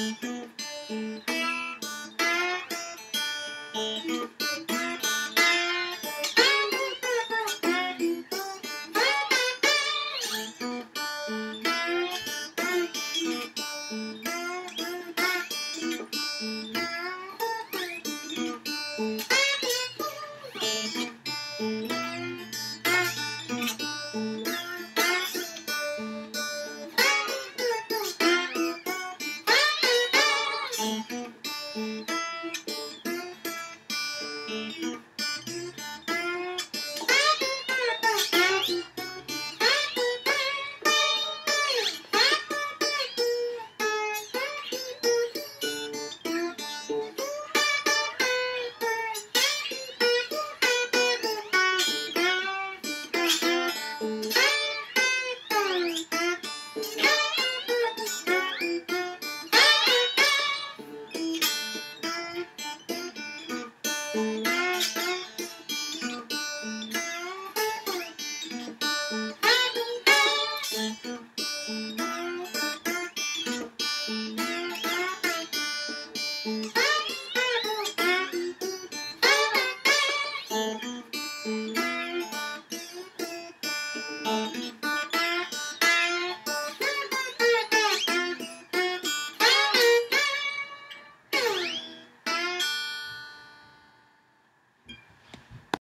Thank you. Música